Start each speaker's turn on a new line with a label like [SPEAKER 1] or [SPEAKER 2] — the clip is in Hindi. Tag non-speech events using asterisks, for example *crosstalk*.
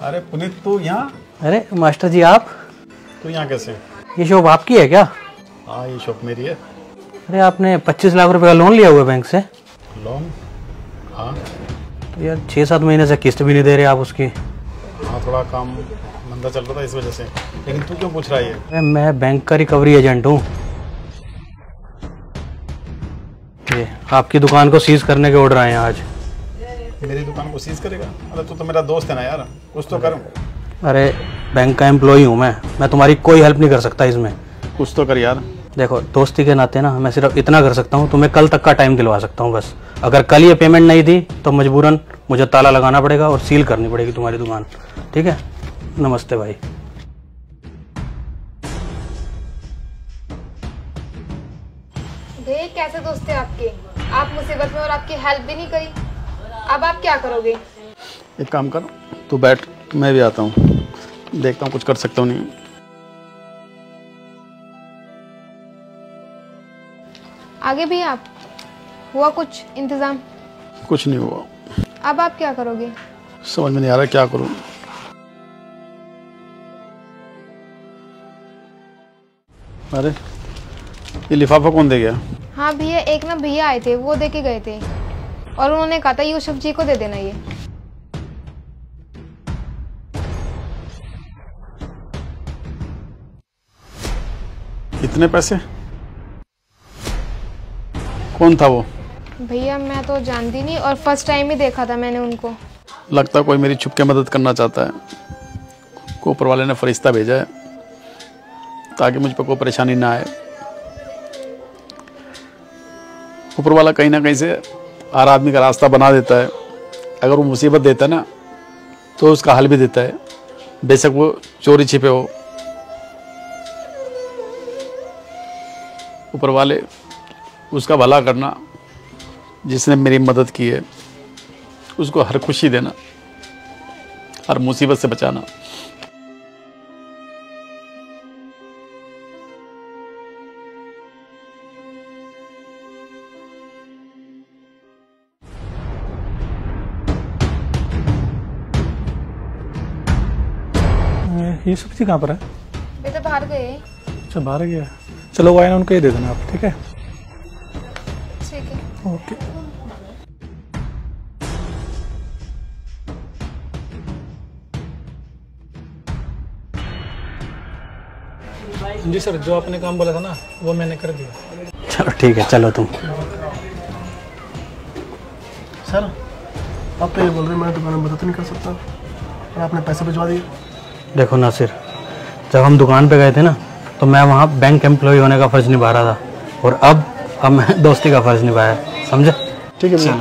[SPEAKER 1] अरे पुनीत तू यहाँ?
[SPEAKER 2] अरे मास्टर जी आप?
[SPEAKER 1] तू यहाँ कैसे?
[SPEAKER 2] ये शॉप आपकी है क्या?
[SPEAKER 1] हाँ ये शॉप मेरी है।
[SPEAKER 2] अरे आपने 25 लाख रुपए का लोन लिया हुआ है बैंक से।
[SPEAKER 1] लोन हाँ।
[SPEAKER 2] तो यार छः सात महीने से किस्त भी नहीं दे रहे आप उसकी।
[SPEAKER 1] हाँ थोड़ा काम मंदा चल रहा था इस वजह से। लेकिन तू क्यों पूछ रहा है
[SPEAKER 2] अरे मैं बैंक का रिकवरी एजेंट हूँ। आपकी दुकान को सीज करने के ऑर्डर आए हैं आज।
[SPEAKER 1] मेरी दुकान को सीज करेगा? अरे तू तो मेरा दोस्त है ना यार। कुछ तो कर।
[SPEAKER 2] अरे बैंक का एम्प्लॉय हूँ मैं। मैं तुम्हारी कोई हेल्प नहीं कर सकता इसमें।
[SPEAKER 1] कुछ तो कर यार।
[SPEAKER 2] देखो दोस्ती के नाते ना मैं सिर्फ़ इतना कर सकता हूँ तुम्हें कल तक का टाइम दिलवा सकता हूँ बस। अगर कल ये पेमेंट नहीं दी तो मजबूरन मुझे ताला लगाना पड़ेगा और सील करनी पड़ेगी तुम्हारी दुकान। ठीक है? नमस्ते भाई।
[SPEAKER 3] कैसे दोस्त थे आपके। आप मुसीबत में और आपकी हेल्प भी नहीं करी। अब आप क्या करोगे?
[SPEAKER 1] एक काम कर तू बैठ मैं भी आता हूँ। देखता हूँ कुछ कर सकता हूँ नहीं।
[SPEAKER 3] आगे भी आप? हुआ कुछ इंतज़ाम?
[SPEAKER 1] कुछ नहीं हुआ।
[SPEAKER 3] अब आप क्या करोगे?
[SPEAKER 1] समझ में नहीं आ रहा क्या करूँ। अरे ये लिफाफा कौन दे गया?
[SPEAKER 3] हाँ भैया एक ना भैया आए थे वो दे के गए थे। और उन्होंने कहा था यूसुफ जी को दे देना ये।
[SPEAKER 1] इतने पैसे? कौन था वो?
[SPEAKER 3] भैया मैं तो जानती नहीं और फ़र्स्ट टाइम ही देखा था मैंने उनको।
[SPEAKER 1] लगता कोई मेरी छुप के मदद करना चाहता है। को ऊपर वाले ने फरिश्ता भेजा है ताकि मुझ पर कोई परेशानी ना आए। ऊपर वाला कहीं ना कहीं से हर आदमी का रास्ता बना देता है। अगर वो मुसीबत देता है ना तो उसका हल भी देता है। बेशक वो चोरी छिपे हो। ऊपर वाले, उसका भला करना, जिसने मेरी मदद की है, उसको हर खुशी देना, हर मुसीबत से बचाना।
[SPEAKER 4] ये सब चीज़ कहाँ पर है?
[SPEAKER 3] वे तो बाहर गए
[SPEAKER 4] अच्छा बाहर गया। चलो वो आए ना उनको ये दे देना आप ठीक है?
[SPEAKER 3] ठीक है।
[SPEAKER 4] ओके। जी सर जो आपने काम बोला था ना वो मैंने कर दिया।
[SPEAKER 2] चलो ठीक है चलो तुम।
[SPEAKER 5] सर आप तो ये बोल रहे हैं मैं दुकान में मदद नहीं कर सकता। और आपने पैसे भिजवा दिए।
[SPEAKER 2] देखो नासिर जब हम दुकान पे गए थे ना तो मैं वहाँ बैंक एम्प्लॉय होने का फ़र्ज़ निभा रहा था। और अब अब मैं *laughs* दोस्ती का फ़र्ज़ निभाया समझे?
[SPEAKER 5] ठीक है भैया